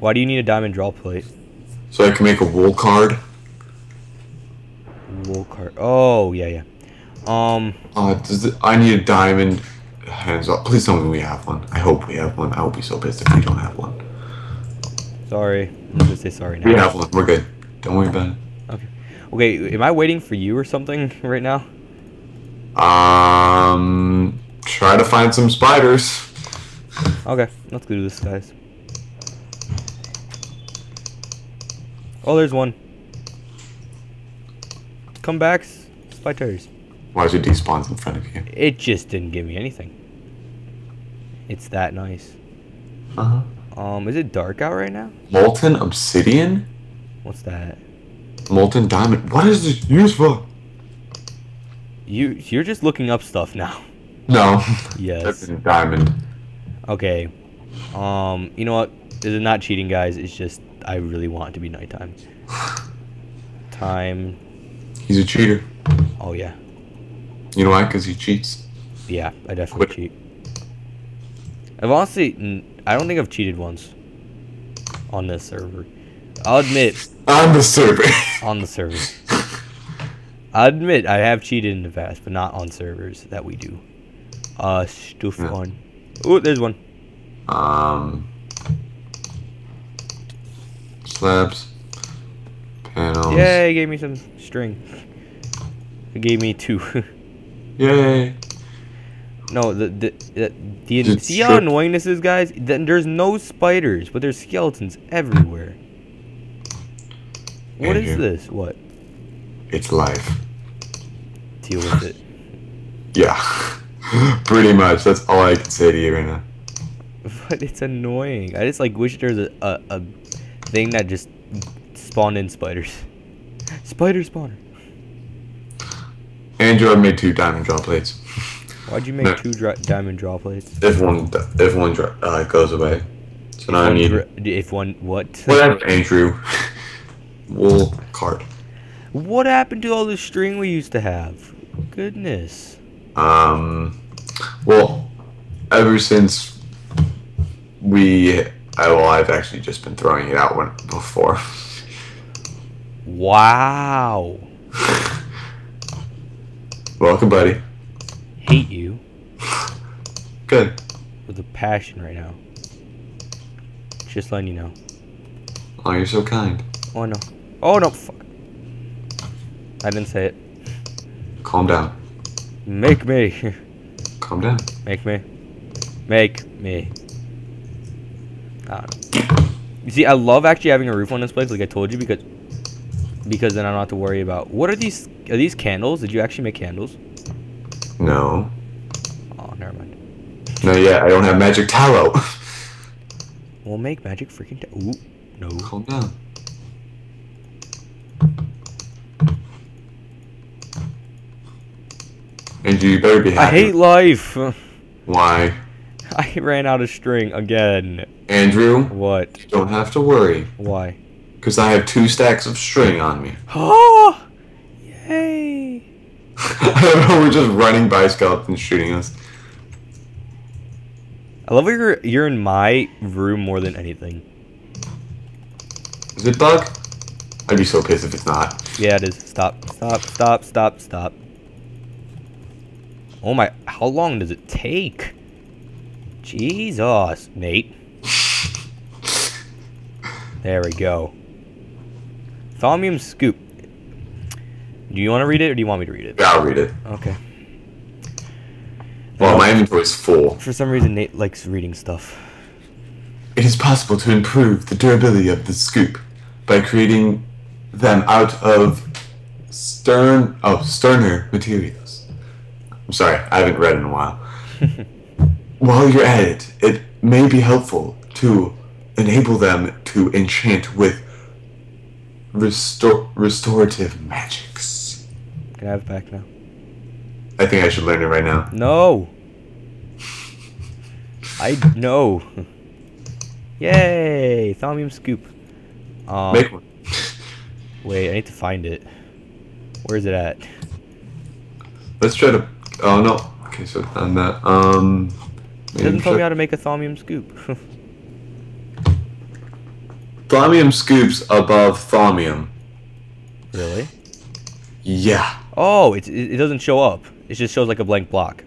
Why do you need a diamond draw plate? So I can make a wool card. Wool card. Oh yeah, yeah. Um, Uh, does I need a diamond hands up. Please tell me we have one. I hope we have one. I will be so pissed if we don't have one. sorry. I'm gonna say sorry now. We have one. We're good. Don't worry about it. Okay. Okay, am I waiting for you or something right now? Um, try to find some spiders. Okay, let's go do this, guys. Oh, there's one. Come back, s- spiders. Why is it despawns in front of you? It just didn't give me anything. It's that nice. Uh huh. Um, is it dark out right now? Molten obsidian. What's that? Molten diamond. What is this used for? You you're just looking up stuff now. No. Yes. That's diamond. Okay. Um, you know what? This is not cheating, guys. It's just I really want it to be nighttime. Time. He's a cheater. Oh yeah. You know why? Because he cheats. Yeah, I definitely Quit. cheat. I've honestly, I don't think I've cheated once on this server. I'll admit, On the server. on the server. I admit I have cheated in the past, but not on servers that we do. Uh, stuff Yeah. on. Oh, there's one. um. Slabs. Panels. Yay, gave me some string. It gave me two. Yay. no, the the the, the Just see how annoying this is, guys. Then there's no spiders, but there's skeletons everywhere. What is this? What? It's life. Deal with it. Yeah. Pretty much. That's all I can say to you right now. But it's annoying. I just like wish there was a, a, a thing that just spawned in spiders. Spider spawner. Andrew, I made two diamond draw plates. Why'd you make No. two dra- diamond draw plates? If one, if one uh, goes away, so now I need. if one what? Whatever, Andrew. Wool card. What happened to all the string we used to have? Goodness. Um, well, ever since we, I, well, I've actually just been throwing it out when, before. Wow. Welcome, buddy. Hate you Good. with a passion right now. Just letting you know. Oh, you're so kind. Oh no. Oh no. Fuck. I didn't say it. Calm down. Make me. Calm down. Make me. Make me. I don't know. You see, I love actually having a roof on this place, like I told you, because because then I don't have to worry about what are these? Are these candles? Did you actually make candles? No. Oh, never mind. No, yeah, I don't have magic tallow. We'll make magic freaking. tallow. Ooh, no. Calm down. And you better be happy. I hate life. Why? I ran out of string again. Andrew, What? you don't have to worry. Why? Because I have two stacks of string on me. Oh! Yay! I don't know, we're just running by skeletons shooting us. I love you're you're in my room more than anything. Is it bug? I'd be so pissed if it's not. Yeah, it is. Stop, stop, stop, stop, stop. Oh my, how long does it take? Jesus, Nate. There we go. Thaumium scoop. Do you want to read it or do you want me to read it? Yeah, I'll read it. Okay. Well, my inventory is full. For some reason, Nate likes reading stuff. It is possible to improve the durability of the scoop by creating them out of stern oh sterner materials. I'm sorry, I haven't read in a while. While you're at it, it may be helpful to enable them to enchant with restor- restorative magics. Can I have it back now? I think I should learn it right now. No. I no. Yay! Thaumium scoop. Um, Make one. wait, I need to find it. Where is it at? Let's try to. Oh no. Okay, so on that. Um. It doesn't tell me how to make a thaumium scoop. thaumium scoops above thaumium. Really? Yeah. Oh, it, it, it doesn't show up. It just shows like a blank block.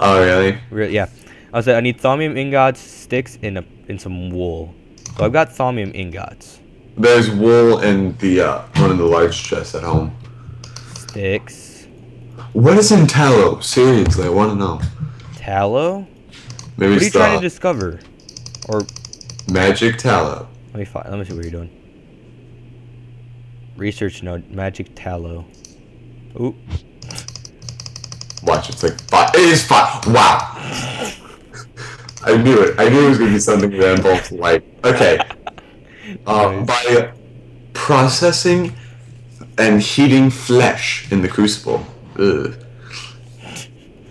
Oh, really? Re- yeah. I said I need thaumium ingots, sticks, and a, and some wool. So I've got thaumium ingots, There's wool in the uh, one of the large chests at home. sticks, What is in tallow? Seriously, I want to know. Tallow. Maybe What are you trying to discover? Or magic tallow. let me find. Let me see what you're doing. Research note: magic tallow. Ooh, Watch, it's like five. It is five. Wow. I knew it. I knew it was going to be something that involved light. Okay. Uh, by processing and heating flesh in the crucible, ugh,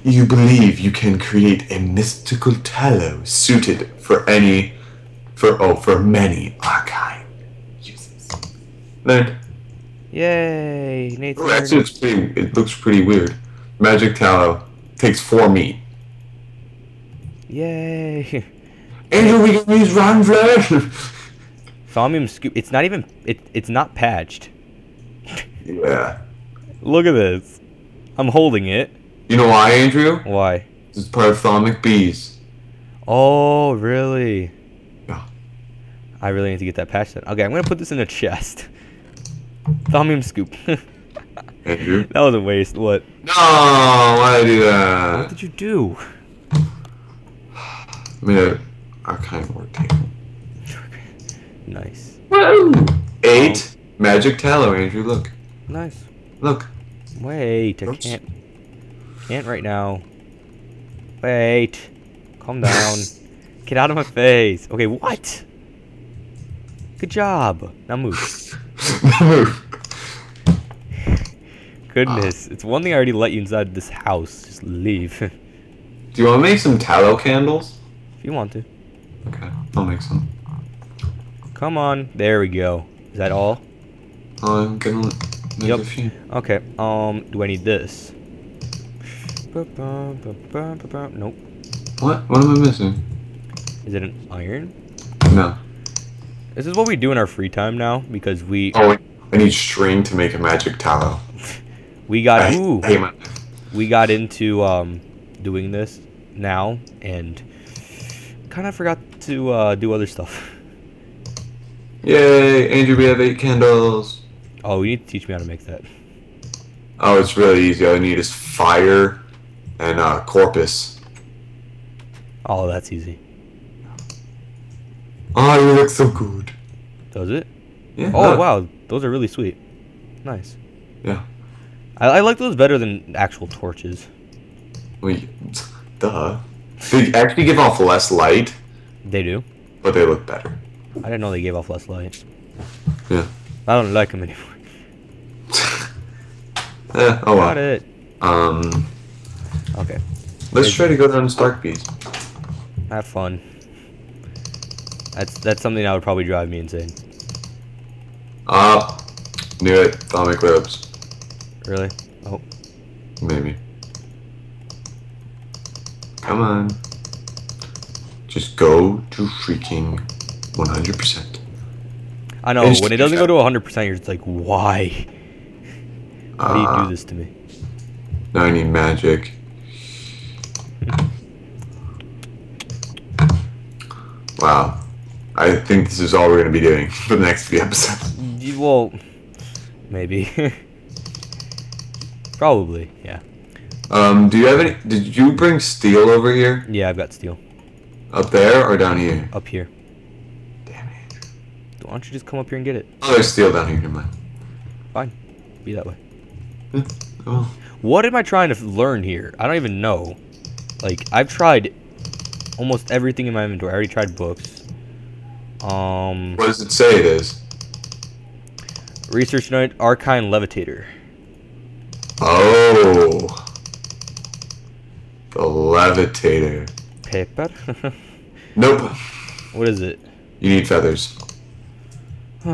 you believe you can create a mystical tallow suited for any, for oh, for many arcane uses. Learned. yay! Nathan. Oh, actually, it's pretty. It looks pretty weird. Magic tallow takes four meat. Yay! Andrew, we can use rotten flesh. Thaumium scoop. It's not even. It. It's not patched. yeah. Look at this. I'm holding it. You know why, Andrew? Why? It's is part of Thaumic Bees. Oh, really? Yeah. I really need to get that patch then. Okay, I'm gonna put this in a chest. Thaumium scoop. Andrew? that was a waste. What? No, why did I do that? What did you do? I made a arcane work table. Nice. Eight oh. magic tallow, Andrew. Look, Nice. look. Wait, I Oops. can't. Can't right now. Wait. Calm down. Get out of my face. Okay, what? Good job. Now move. move. Goodness. It's one thing I already let you inside this house. Just leave. do you want to make some tallow candles? If you want to. Okay, I'll make some. Come on. There we go. Is that all? I'm gonna make Yep. a few. Okay. Um, do I need this? Nope. What? What am I missing? Is it an iron? No. This is what we do in our free time now because we Oh. I need string to make a magic tallow. we got ooh we got into um doing this now and kind of forgot to uh, do other stuff. Yay, Andrew, we have eight candles. Oh, you need to teach me how to make that. Oh, it's really easy. All I need is fire and uh, corpus. Oh, that's easy. Oh, you look so good. Does it? Yeah. Oh look. wow, those are really sweet. Nice. Yeah. I, I like those better than actual torches. Wait, duh. They actually give off less light, They do. but they look better. I didn't know they gave off less light. Yeah. I don't like them anymore. Eh, oh Got well. it. Um, Okay. let's try to go down to Stark Bees. Have fun. That's that's something that would probably drive me insane. Ah, knew it. Robes. Really? Oh. Maybe. Come on. Just go to freaking 100%. I know. When it doesn't go to 100%, you're just like, why? Why do you Ah, do this to me? Now I need magic. Wow. I think this is all we're going to be doing for the next few episodes. Well, maybe. Probably, yeah. Um, do you have any? Did you bring steel over here? Yeah, I've got steel Up there or down here? up here. Damn it. Why don't you just come up here and get it? Oh, there's steel down here. Never mind. Fine. Be that way. Oh. What am I trying to learn here? I don't even know. Like, I've tried almost everything in my inventory. I already tried books. Um, What does it say it is? research note, arcane levitator. Oh. The levitator. Paper. Nope. what is it? You need feathers.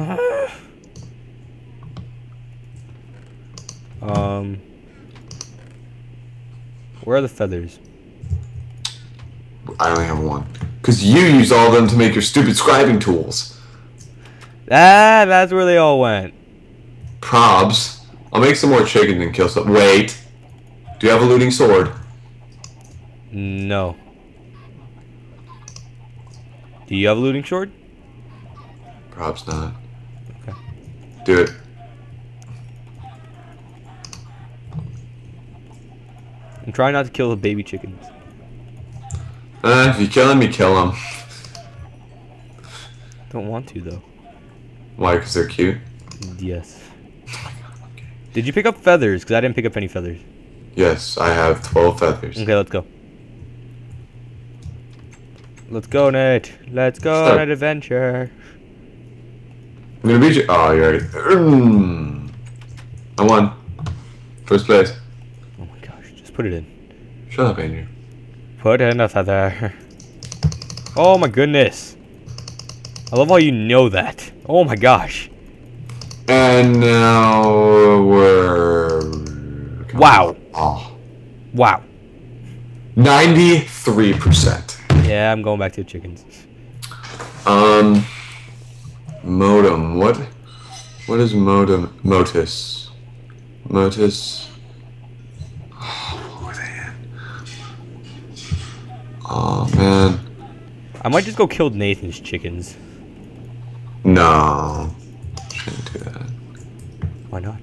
um, where are the feathers? I only have one. Because you use all of them to make your stupid scribing tools. Ah, that's where they all went. Probs. I'll make some more chickens and kill some. Wait. Do you have a looting sword? No. Do you have a looting sword? Probs not. Okay. Do it. I'm trying not to kill the baby chickens. Uh, if you kill him, you kill him. Don't want to though. Why? Because they're cute? Yes. Did you pick up feathers? Because I didn't pick up any feathers. Yes, I have 12 feathers. Okay, let's go. Let's go, Nate. Let's go Stop. on an adventure. I'm gonna beat you. Oh, you already. Mm. I won. First place. Oh my gosh, just put it in. Shut up, Andrew. Put in a feather. Oh my goodness. I love how you know that. Oh my gosh. And now we're. Wow. Oh. Wow. 93%. Yeah, I'm going back to the chickens. Um. Modem. What? What is modem? Motus. Motus. Oh, man. I might just go kill Nathan's chickens. No. Shouldn't do that. Why not?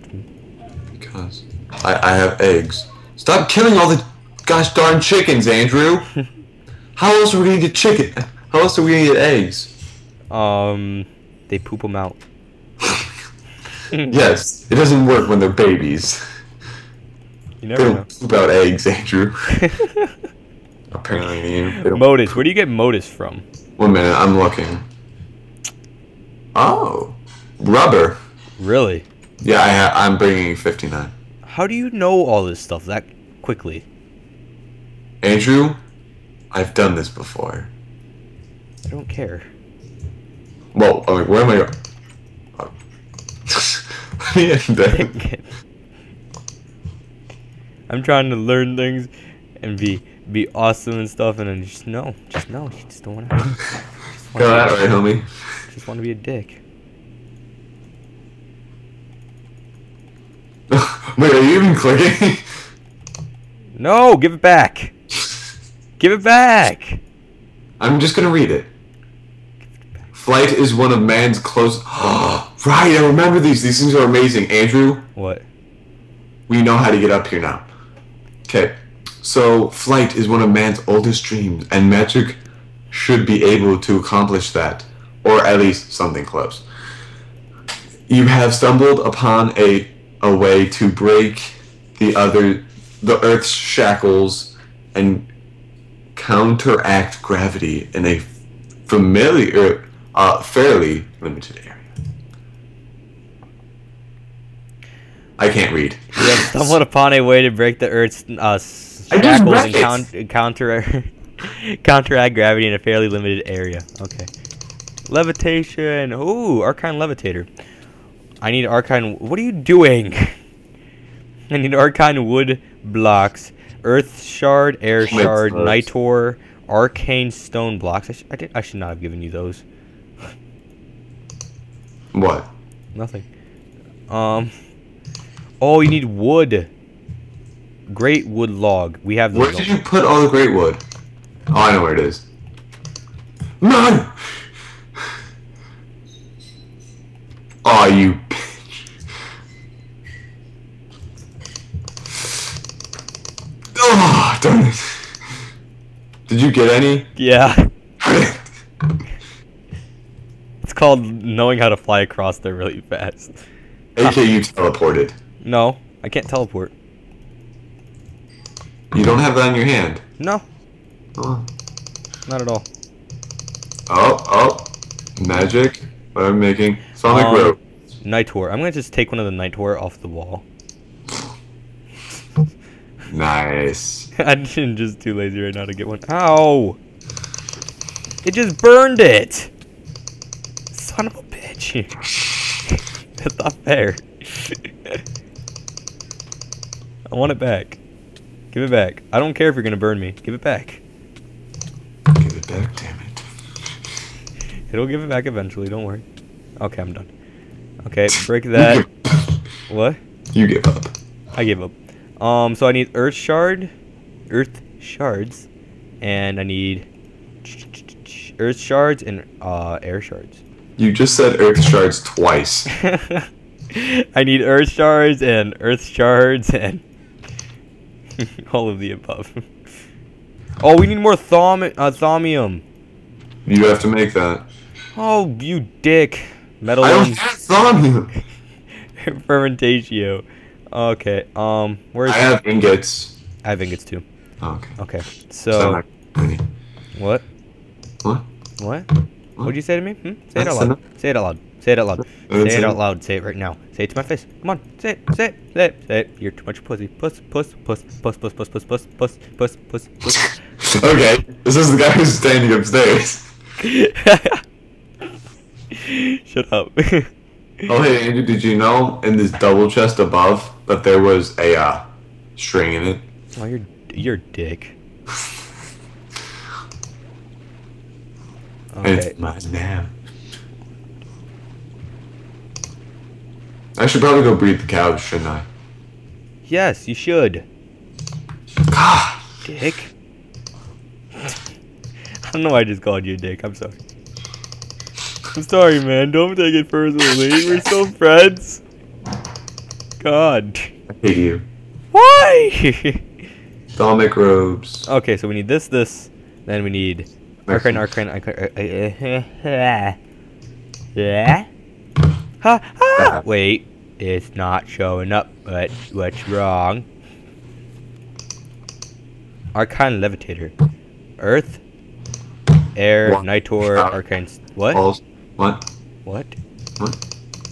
Because I, I have eggs. Stop killing all the gosh darn chickens, Andrew. How else are we gonna get chicken? How else are we gonna get eggs? Um, they poop them out. Yes, it doesn't work when they're babies. You They never know. don't poop out eggs, Andrew. Apparently, you. Motus. Where do you get Motus from? One minute, I'm looking. Oh, rubber. Really? Yeah, I ha- I'm bringing 59. How do you know all this stuff that quickly? Andrew, I've done this before. I don't care. Well, I mean, where am I going? Oh. I'm trying to learn things and be be awesome and stuff, and then just no, just no, you just don't want to. Go that way, homie. just want to be a dick. Wait, are you even clicking? No, give it back. Give it back. I'm just gonna read it. Flight is one of man's close. right, I remember these. These things are amazing. Andrew, What? we know how to get up here now. Okay, so flight is one of man's oldest dreams, and magic should be able to accomplish that, or at least something close. You have stumbled upon a a way to break the other the Earth's shackles and counteract gravity in a familiar, uh, fairly limited area. I can't read. We have stumbled upon a way to break the Earth's uh, shackles read and it. count- counter counteract gravity in a fairly limited area. Okay. Levitation. Ooh, arcane levitator. I need arcane. What are you doing? I need arcane wood blocks, earth shard, air shard, nitor, arcane stone blocks. I, sh- I, did- I should not have given you those. What? Nothing. Um. Oh, you need wood. Great wood log. We have. Where did you put all the great wood? Oh, I know where it is. No! Oh, you bitch. Oh, darn it. Did you get any? Yeah. It's called knowing how to fly across there really fast. AK, you teleported. No, I can't teleport. You don't have that in your hand. No, Oh, not at all. oh, oh. Magic. What am I making? Sonic Um, rope. Nitor. I'm gonna just take one of the Nitor off the wall. Nice. I'm just too lazy right now to get one. Ow! It just burned it! Son of a bitch. That's not fair. I want it back. Give it back. I don't care if you're gonna burn me. Give it back. Give it back, damn it. It'll give it back eventually, don't worry. Okay, I'm done. Okay, break that. What? You give up. I give up. Um, so I need earth shard, earth shards, and I need earth shards and uh air shards. You just said earth shards twice. I need earth shards and earth shards and all of the above. Oh, we need more thom uh, thaumium. You have to make that. Oh, you dick. Metal I don't have thaumium. fermentatio. Okay. Um, where's I have ingots. I have ingots too. Oh, okay. Okay. So, many. what? What? What? What'd you say to me? Hmm? Say it That's out loud. enough. Say it out loud. Say it out loud. Say it out loud. Say it right now. Say it to my face. Come on. Say it. Say it. Say it. Say it. You're too much pussy. Puss. Puss. Puss. Puss. Puss. Puss. Puss. Puss. Puss. Puss. Puss. Puss. okay, this is the guy who's standing upstairs. Shut up. Oh, hey, Andrew, did you know in this double chest above that there was a uh, string in it? oh, you're you're dick. Okay. It's my name. I should probably go breed the cows, shouldn't I? Yes, you should. Dick. I don't know why I just called you a dick. I'm sorry. I'm sorry, man. Don't take it personally. We're still friends. God. I hate you. Why? Thaumic robes. okay, so we need this, this. Then we need arcane, arcane, arcane. Yeah. Ha ha. Uh-huh. Wait, it's not showing up. What? What's wrong? Arcane levitator. Earth. Air. What? Nitor. Stop. Arcane. What? Balls. What? What? What?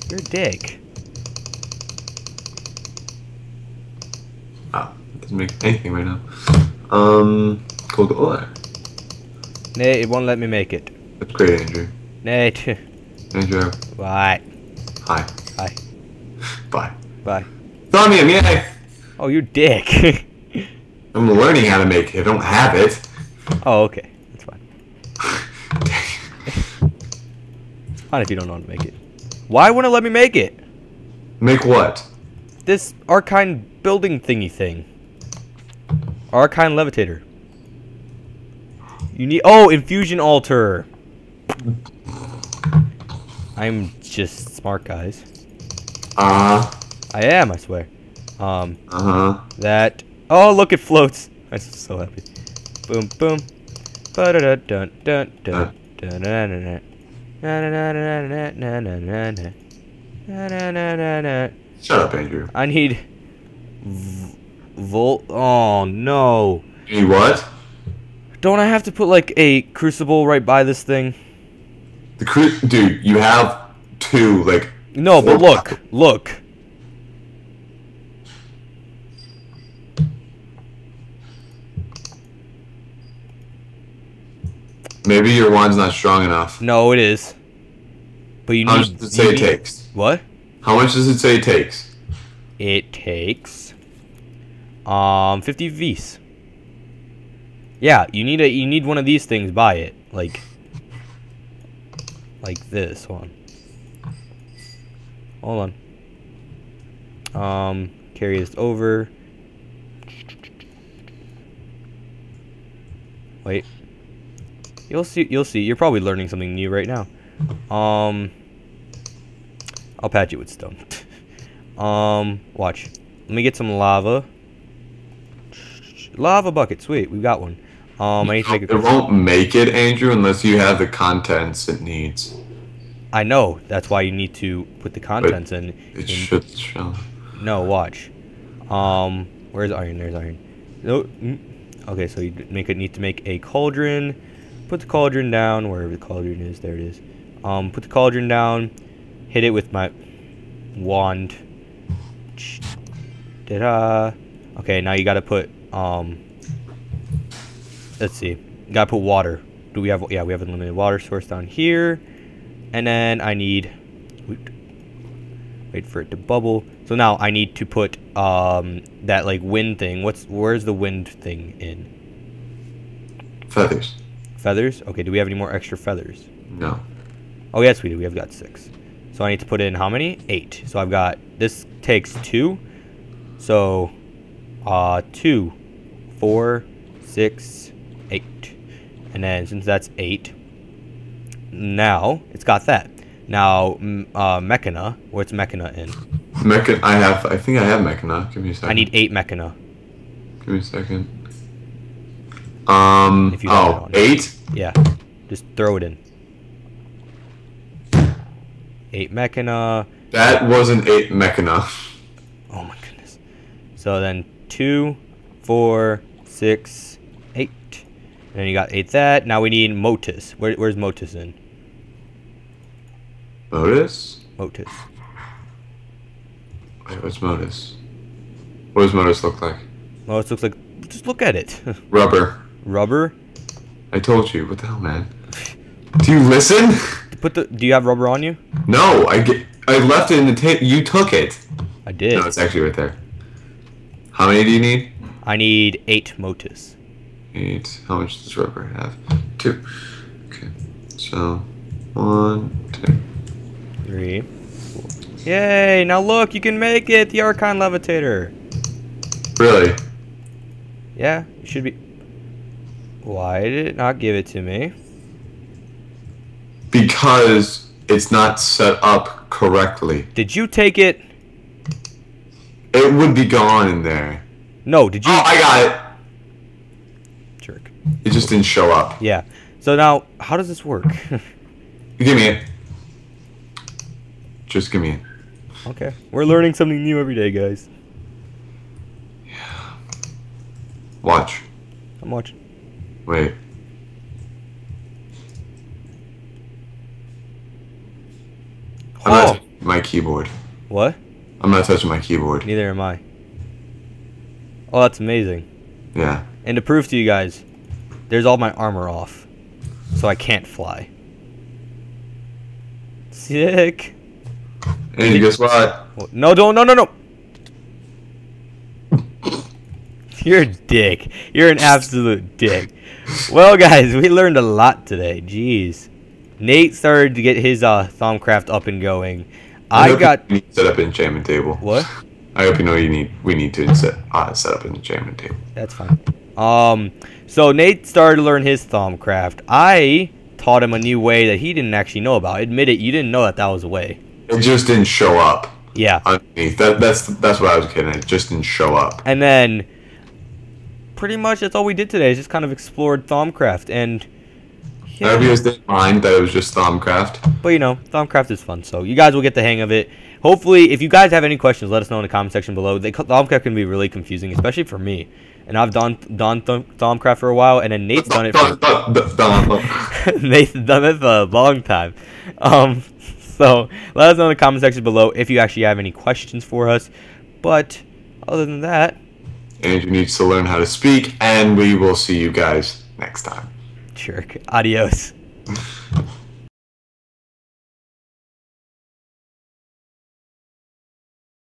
You're a dick. Oh, doesn't make anything right now. Um, cold ore. Nate, it won't let me make it. That's great, Andrew. Nate. Andrew, Bye. Hi. Bye. Bye. Bye. Thaumium, yay! Oh, you dick. I'm learning how to make it. I don't have it. oh, okay. That's fine. It's fine if you don't know how to make it. Why wouldn't it let me make it? make what? This arcane building thingy thing. Arcane levitator. You need oh infusion altar. I'm just smart guys. Uh, I am, I swear. Um, uh-huh. that. Oh, look, it floats. I'm so happy. Boom, boom. Ba da da dun dun dun dun na na na. Na na na na na na na na na. Na na na. Shut up, Andrew. I need. Volt. Oh no! You what? Don't I have to put like a crucible right by this thing? The cru- Dude, you have two, like, No, but look, look. maybe your wand's not strong enough. No, it is. But you How much does it say you it need- takes? What? How much does it say it takes? It takes um 50 Vs. Yeah, you need a you need one of these things Buy it, like like this one. Hold on. Um, carry this over. Wait. You'll see. You'll see. You're probably learning something new right now. Um, I'll patch it with stone. um, watch. Let me get some lava. Lava bucket. Sweet. We got one. Um, I need to make a. It won't make it, Andrew, unless you have the contents it needs. I know. That's why you need to put the contents in. It in should show. No, watch. Um, where's iron? There's iron. No. mm. Okay, so you make it need to make a cauldron. Put the cauldron down wherever the cauldron is. There it is. Um, put the cauldron down. Hit it with my wand. Ta-da. Okay, now you gotta put um. Let's see. Gotta put water. Do we have? Yeah, we have a limited water source down here. And then I need. Wait, wait for it to bubble. So now I need to put um that like wind thing. What's where's the wind thing in? Feathers. Feathers? Okay, do we have any more extra feathers? No. Oh yes we do, we have got six. So I need to put in how many? Eight. So I've got this takes two. So uh two, four, six, eight. And then since that's eight, now it's got that. Now uh Mechana, what's Mechana in? Mechan. I have. I think I have Mechana. Give me a second. I need eight Mechana. Give me a second. Um. If you oh, on. eight. Yeah. Just throw it in. Eight Mechana. That wasn't eight Mechana. Oh my goodness. So then two, four, six, eight. And you got eight that. Now we need Motus. Where, where's Motus in? Motus? Motus. Wait, what's Motus? What does Motus look like? Motus looks like. Just look at it. Rubber. rubber. I told you. What the hell, man? Do you listen? Put the. Do you have rubber on you? No, I get. I left it in the tape. You took it. I did. No, it's actually right there. How many do you need? I need eight Motus. Eight. How much does rubber have? Two. Okay. So, one, two. Three. Four. Yay! Now look, you can make it. The Arcane Levitator. Really? Yeah, it should be. Why did it not give it to me? Because it's not set up correctly. Did you take it? It would be gone in there. No, did you? Oh, I got it. It just didn't show up. Yeah. So now, how does this work? Give me it. Just give me it. okay. We're learning something new every day, guys. Yeah. Watch. I'm watching. Wait. I'm not Oh, touching my keyboard. what? I'm not touching my keyboard. Neither am I. Oh, that's amazing. Yeah. And to prove to you guys, there's all my armor off. So I can't fly. Sick. And guess what? No, don't, no, no, no. You're a dick. You're an absolute dick. Well, guys, we learned a lot today. Jeez. Nate started to get his uh, up and going. I hope got need set up an enchantment table. what? I hope you know you need. We need to set uh, set up an enchantment table. That's fine. Um, so Nate started to learn his Thaumcraft. I taught him a new way that he didn't actually know about. Admit it, you didn't know that that was a way. It just didn't show up Yeah. underneath. That that's that's what I was kidding. It just didn't show up. And then, pretty much that's all we did today. Is just kind of explored Thaumcraft and. I hope you Yeah. didn't mind that it was just Thaumcraft. But you know, Thaumcraft is fun, so you guys will get the hang of it. Hopefully, if you guys have any questions, let us know in the comment section below. They, Thaumcraft can be really confusing, especially for me. And I've done done Th- Thaumcraft for a while, and then Nate's done it for. Nate's done it for a long time. Um, so let us know in the comment section below if you actually have any questions for us. But other than that, Andrew needs to learn how to speak, and we will see you guys next time. jerk. Adios.